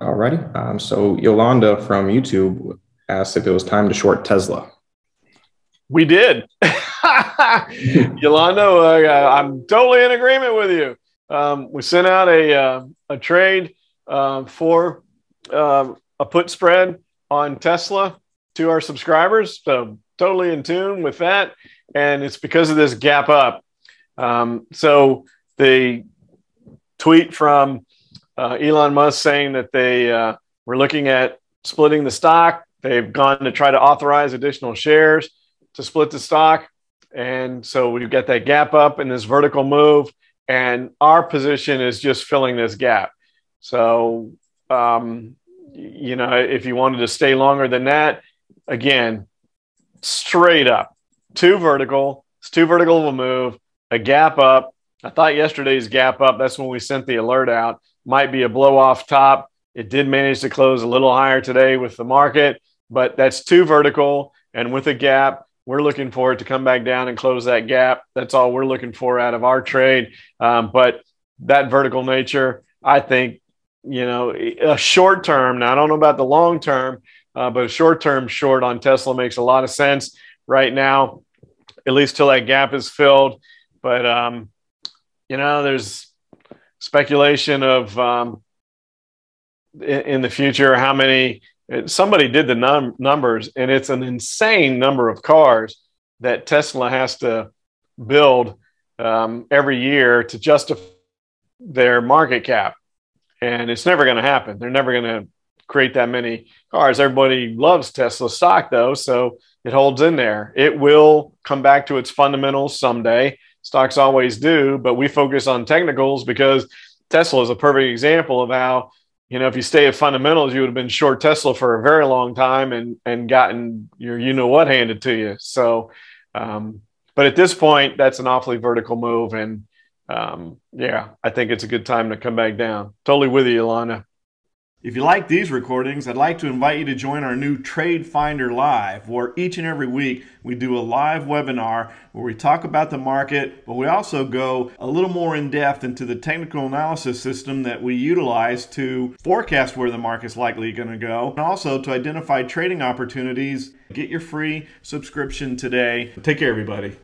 Alrighty. Um, so Yolanda from YouTube asked if it was time to short Tesla. We did. Yolanda, uh, I'm totally in agreement with you. Um, we sent out a, uh, a trade uh, for um, a put spread on Tesla to our subscribers. So totally in tune with that. And it's because of this gap up. Um, so the tweet from uh, Elon Musk saying that they uh, were looking at splitting the stock. They've gone to try to authorize additional shares to split the stock. And so we've got that gap up in this vertical move. And our position is just filling this gap. So, um, you know, if you wanted to stay longer than that, again, straight up, two vertical, it's too vertical of a move, a gap up. I thought yesterday's gap up, that's when we sent the alert out, might be a blow off top. It did manage to close a little higher today with the market, but that's too vertical. And with a gap, we're looking for it to come back down and close that gap. That's all we're looking for out of our trade. Um, but that vertical nature, I think, you know, a short term. Now I don't know about the long term, uh, but a short term short on Tesla makes a lot of sense right now, at least till that gap is filled. But um, you know, there's speculation of um, in, in the future how many somebody did the num- numbers and it's an insane number of cars that tesla has to build um, every year to justify their market cap. And it's never going to happen. They're never going to create that many cars. Everybody loves tesla stock though so it holds in there. It will come back to its fundamentals someday stocks always do but we focus on technicals because tesla is a perfect example of how you know, if you stay at fundamentals, you would have been short Tesla for a very long time and and gotten your you know what handed to you. So, um, but at this point, that's an awfully vertical move, and um, yeah, I think it's a good time to come back down. Totally with you, Ilana. If you like these recordings, I'd like to invite you to join our new TradeFinder Live, where each and every week we do a live webinar where we talk about the market, but we also go a little more in depth into the technical analysis system that we utilize to forecast where the market's likely going to go, and also to identify trading opportunities. Get your free subscription today. Take care, everybody.